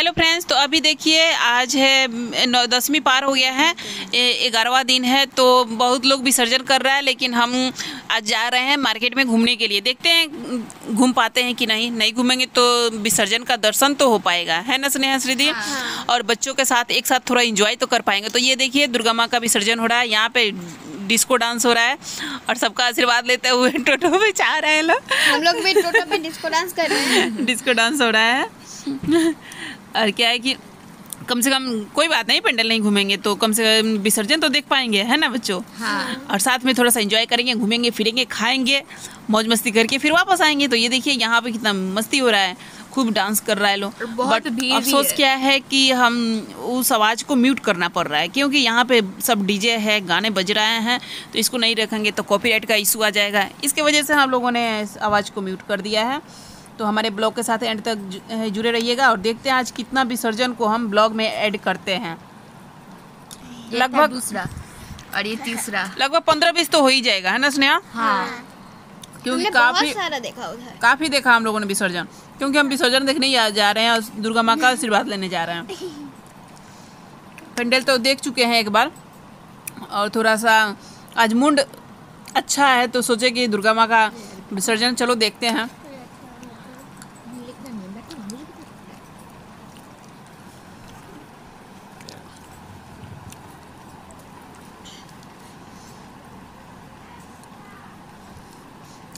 Hello friends तो अभी देखिए आज है नौ दसवीं पार हो गया है ग्यारहवा दिन है तो बहुत लोग विसर्जन कर रहा है लेकिन हम आज जा रहे हैं मार्केट में घूमने के लिए। देखते हैं घूम पाते हैं कि नहीं? नहीं घूमेंगे तो विसर्जन का दर्शन तो हो पाएगा। है ना स्नेहा श्रीदी हाँ। और बच्चों के साथ एक साथ थोड़ा इंजॉय तो कर पाएँगे। तो ये देखिए दुर्गा माँ का विसर्जन हो रहा है यहाँ पे डिस्को डांस हो रहा है और सबका आशीर्वाद लेते हुए टोटो पे चाह रहे हैं लोग। हम लोग भी टोटो पे डिस्को डांस कर रहे हैं। डिस्को डांस हो रहा है। और क्या है कि कम से कम कोई बात नहीं पेंडल नहीं घूमेंगे तो कम से कम विसर्जन तो देख पाएँगे है ना बच्चों? हाँ। और साथ में थोड़ा सा एंजॉय करेंगे घूमेंगे फिरेंगे खाएँगे मौज मस्ती करके फिर वापस आएँगे। तो ये देखिए यहाँ पे कितना मस्ती हो रहा है खूब डांस कर रहा है लोग। बट अफसोस क्या है कि हम उस आवाज़ को म्यूट करना पड़ रहा है क्योंकि यहाँ पे सब डीजे है गाने बज रहे हैं तो इसको नहीं रखेंगे तो कॉपीराइट का इशू आ जाएगा। इसके वजह से हम लोगों ने आवाज़ को म्यूट कर दिया है। तो हमारे ब्लॉग के साथ एंड तक जुड़े रहिएगा और देखते हैं आज कितना विसर्जन को हम ब्लॉग में ऐड करते हैं। लगभग दूसरा और ये तीसरा। लगभग पंद्रह बीस तो हो ही जाएगा है ना स्नेहा? हाँ। क्योंकि काफ़ी सारा देखा उधर। काफ़ी देखा हम लोगों ने विसर्जन क्योंकि हम विसर्जन देखने ही जा- जा रहे हैं और दुर्गा माँ का आशीर्वाद लेने जा रहे हैं। पेंडल तो देख चुके हैं एक बार और थोड़ा सा आज मुंड अच्छा है तो सोचे कि दुर्गा माँ का विसर्जन चलो देखते हैं।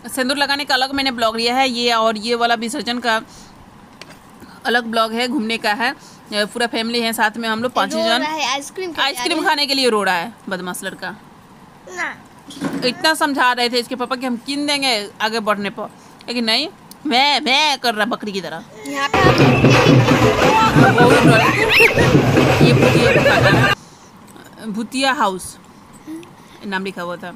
सिंदूर लगाने का अलग मैंने ब्लॉग लिया है ये और ये वाला विसर्जन का अलग ब्लॉग है घूमने का है। पूरा फैमिली है साथ में हम लोग पाँच जन। आइसक्रीम आइसक्रीम खाने के लिए रो रहा है बदमाश लड़का। इतना समझा रहे थे इसके पापा कि हम किन देंगे आगे बढ़ने पर। लेकिन नहीं मैं मैं कर रहा बकरी की तरह। यहाँ पे ये भूतिया हाउस। नाम लिखा हुआ था।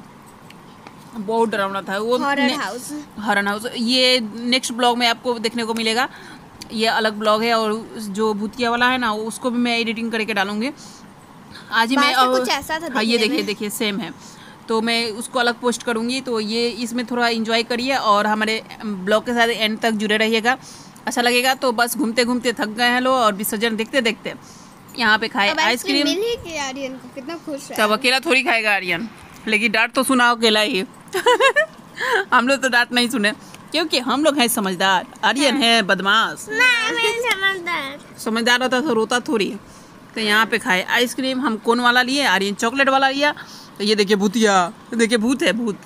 बहुत डरावना था। वो हॉरर हाउस हरन हाउस ये नेक्स्ट ब्लॉग में आपको देखने को मिलेगा। ये अलग ब्लॉग है और जो भूतिया वाला है ना उसको भी मैं एडिटिंग करके डालूँगी। आज ही मैं कुछ ऐसा था हाँ ये देखिए देखिए सेम है। तो मैं उसको अलग पोस्ट करूँगी। तो ये इसमें थोड़ा इंजॉय करिए और हमारे ब्लॉग के साथ एंड तक जुड़े रहिएगा। अच्छा लगेगा तो बस घूमते घूमते थक गए हैं लोग और विसर्जन देखते देखते यहाँ पे खाए आइसक्रीम कितना खुश तब अकेला थोड़ी खाएगा आर्यन। लेकिन डांट तो सुना अकेला ही। हम लोग तो डांट नहीं सुने क्योंकि हम लोग हैं समझदार आर्यन है। बदमाश। समझदार। समझदार होता तो रोता थोड़ी तो यहाँ पे खाए आइसक्रीम हम कौन वाला लिए? आर्यन चॉकलेट वाला लिया। तो ये देखिए भूतिया देखिए भूत है भूत।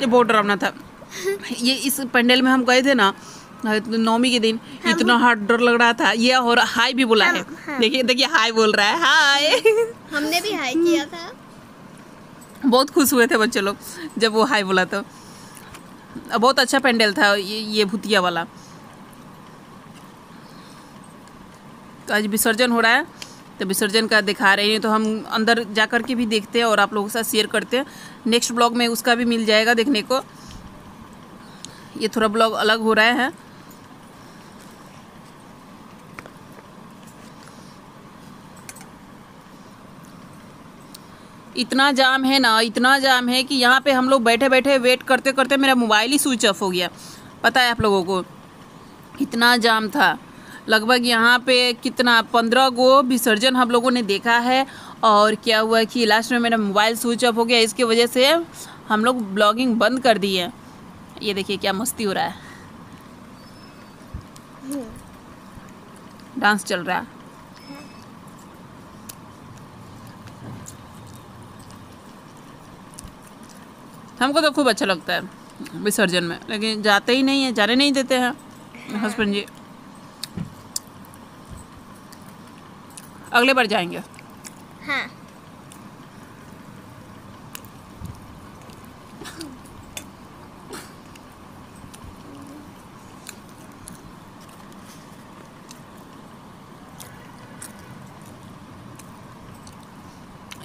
ये बहुत डरावना था। ये इस पंडल में हम गए थे ना नौमी के दिन इतना हार्ड डर लग रहा था। ये और हाय भी बोला है देखिए देखिए हाय बोल रहा है हाय। हमने भी हाई किया था। बहुत खुश हुए थे बच्चे लोग जब वो हाई बोला तो बहुत अच्छा पेंडल था ये ये भूतिया वाला। तो आज विसर्जन हो रहा है तो विसर्जन का दिखा रहे हैं तो हम अंदर जा कर के भी देखते हैं और आप लोगों के साथ शेयर करते हैं। नेक्स्ट ब्लॉग में उसका भी मिल जाएगा देखने को। ये थोड़ा ब्लॉग अलग हो रहा है। इतना जाम है ना इतना जाम है कि यहाँ पे हम लोग बैठे बैठे वेट करते करते मेरा मोबाइल ही स्विच ऑफ़ हो गया। पता है आप लोगों को? इतना जाम था। लगभग यहाँ पे कितना पंद्रह गो विसर्जन हम लोगों ने देखा है और क्या हुआ कि लास्ट में मेरा मोबाइल स्विच ऑफ़ हो गया इसके वजह से हम लोग ब्लॉगिंग बंद कर दिए। ये देखिए क्या मस्ती हो रहा है। डांस चल रहा है। हमको तो खूब अच्छा लगता है विसर्जन में। लेकिन जाते ही नहीं है जाने नहीं देते हैं हस्बैंड जी। अगले बार जाएँगे। हाँ।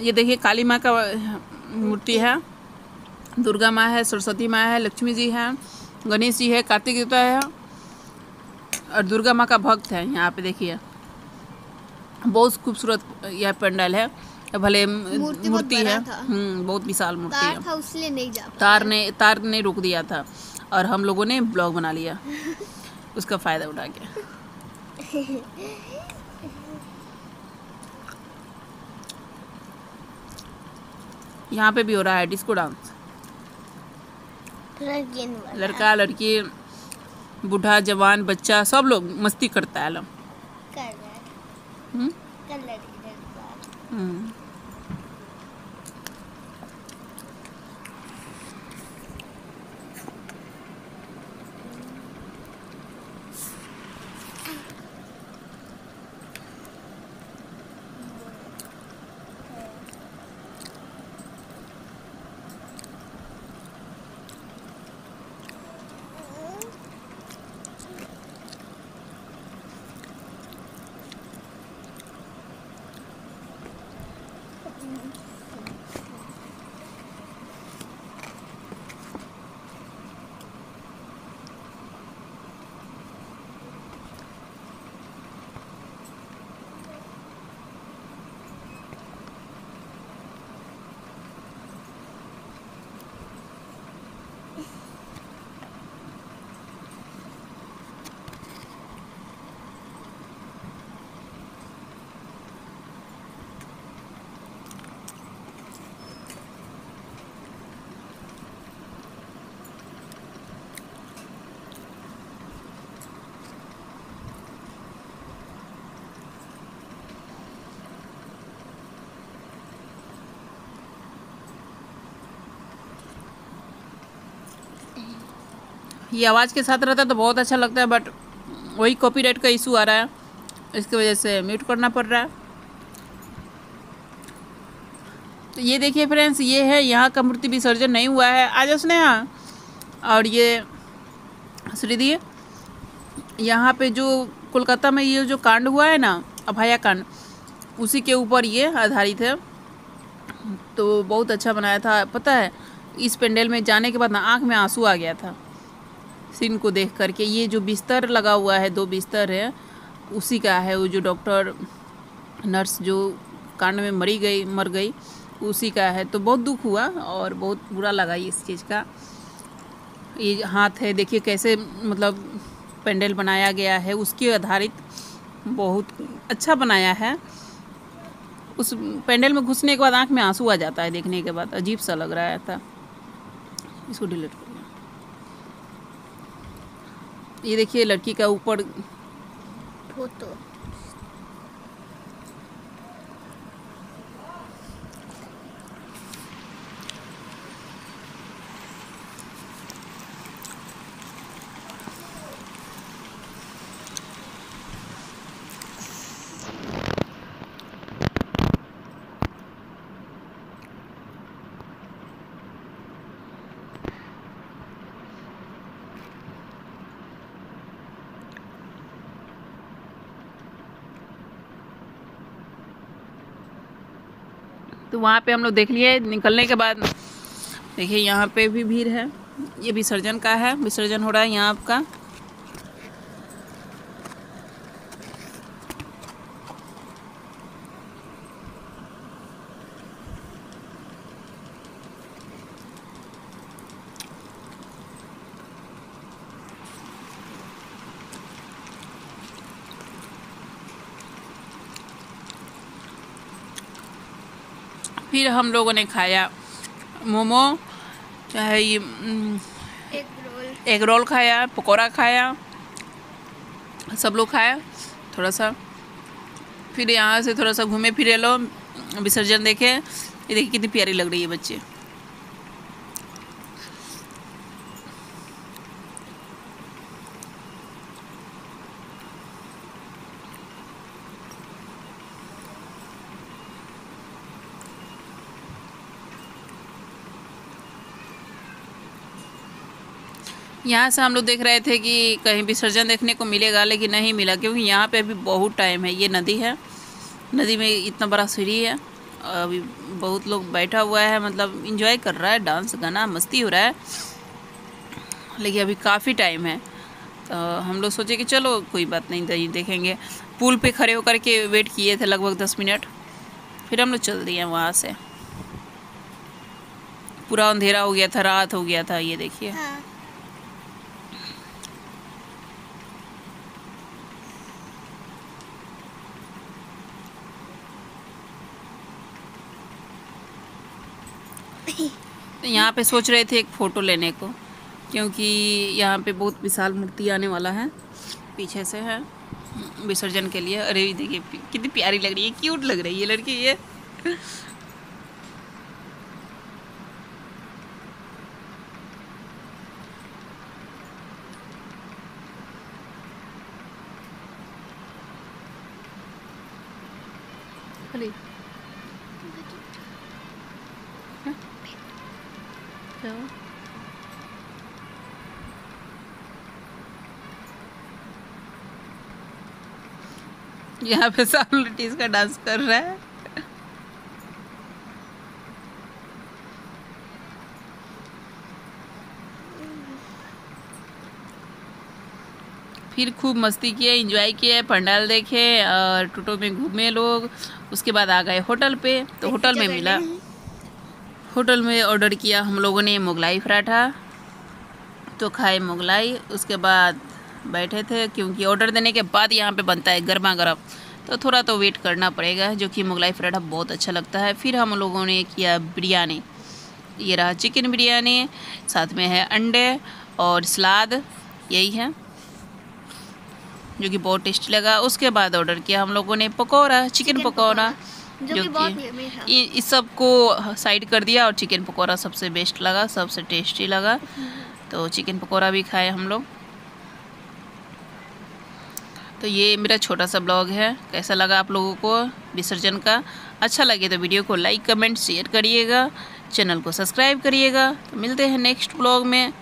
ये देखिए काली माँ का मूर्ति है। दुर्गा माँ है सरस्वती माँ है लक्ष्मी जी है गणेश जी है कार्तिक देवता है और दुर्गा माँ का भक्त है। यहाँ पे देखिए बहुत खूबसूरत यह पंडाल है। भले मूर्ति है। हम्म, बहुत विशाल मूर्ति है। था उसलिए नहीं जा तार ने तार ने रोक दिया था और हम लोगों ने ब्लॉग बना लिया। उसका फ़ायदा उठा के। यहाँ पे भी हो रहा है डिस्को डांस लड़का लड़की बूढ़ा जवान बच्चा सब लोग मस्ती करता है लोग कलर ये आवाज़ के साथ रहता तो बहुत अच्छा लगता है बट वही कॉपीराइट का इशू आ रहा है। इसकी वजह से म्यूट करना पड़ रहा है। तो ये देखिए फ्रेंड्स ये है, यहाँ का मूर्ति विसर्जन नहीं हुआ है। आज उसने यहाँ और ये श्रीदी यहाँ पे जो कोलकाता में ये जो कांड हुआ है ना, अभाया कांड, उसी के ऊपर ये आधारित है। तो बहुत अच्छा बनाया था। पता है, इस पेंडल में जाने के बाद ना आँख में आँसू आ गया था। सीन को देख करके, ये जो बिस्तर लगा हुआ है, दो बिस्तर है, उसी का है वो जो डॉक्टर नर्स जो कांड में मरी गई, मर गई, उसी का है। तो बहुत दुख हुआ और बहुत बुरा लगा ये इस चीज़ का। ये हाथ है, देखिए कैसे मतलब पेंडल बनाया गया है, उसके आधारित बहुत अच्छा बनाया है। उस पेंडल में घुसने के बाद आँख में आँसू आ जाता है देखने के बाद, अजीब सा लग रहा था। इसको डिलीट कर दिया। ये देखिए लड़की का ऊपर फ़ोटो तो वहाँ पे हम लोग देख लिए, निकलने के बाद देखिए यहाँ पे भी भीड़ है। ये विसर्जन का है, विसर्जन हो रहा है यहाँ आपका। फिर हम लोगों ने खाया मोमो चाहे ये हम्म, रोल एग रोल खाया पकौड़ा खाया सब लोग खाया थोड़ा सा। फिर यहाँ से थोड़ा सा घूमे फिरे लो विसर्जन देखे। ये देखिए कितनी प्यारी लग रही है बच्चे। यहाँ से हम लोग देख रहे थे कि कहीं विसर्जन देखने को मिलेगा, लेकिन नहीं मिला, क्योंकि यहाँ पे अभी बहुत टाइम है। ये नदी है। नदी में इतना बड़ा सीढ़ी है। अभी बहुत लोग बैठा हुआ है मतलब इंजॉय कर रहा है डांस गाना, मस्ती हो रहा है। लेकिन अभी काफ़ी टाइम है। तो हम लोग सोचे कि चलो, कोई बात नहीं देखेंगे। पुल पे खड़े होकर के वेट किए थे लगभग दस मिनट। फिर हम लोग चल दिए वहाँ से। पूरा अंधेरा हो गया था, रात हो गया था, ये देखिए। हाँ। तो यहाँ पे सोच रहे थे एक फ़ोटो लेने को क्योंकि यहाँ पे बहुत विशाल मूर्ति आने वाला है पीछे से है विसर्जन के लिए। अरे ये देखिए कितनी प्यारी लग रही है क्यूट लग रही है लड़की ये। अरे हुआ? यहाँ पे सब लड़की का डांस कर रहा है। फिर खूब मस्ती किए इंजॉय किए पंडाल देखे और टूटो में घूमे लोग उसके बाद आ गए होटल पे तो होटल में मिला। होटल में ऑर्डर किया हम लोगों ने मुगलाई पराठा तो खाए मुगलाई। उसके बाद बैठे थे क्योंकि ऑर्डर देने के बाद यहाँ पे बनता है गर्मा गर्म। तो थोड़ा तो वेट करना पड़ेगा जो कि मुगलाई पराठा बहुत अच्छा लगता है। फिर हम लोगों ने किया बिरयानी। ये रहा चिकन बिरयानी साथ में है अंडे और सलाद यही है जो कि बहुत टेस्टी लगा। उसके बाद ऑर्डर किया हम लोगों ने पकौड़ा चिकन चिकन पकौड़ा। जो कि बहुत इस सबको साइड कर दिया और चिकन पकौड़ा सबसे बेस्ट लगा सबसे टेस्टी लगा। तो चिकन पकौड़ा भी खाए हम लोग। तो ये मेरा छोटा सा ब्लॉग है। कैसा लगा आप लोगों को विसर्जन का? अच्छा लगे तो वीडियो को लाइक कमेंट शेयर करिएगा। चैनल को सब्सक्राइब करिएगा। तो मिलते हैं नेक्स्ट ब्लॉग में।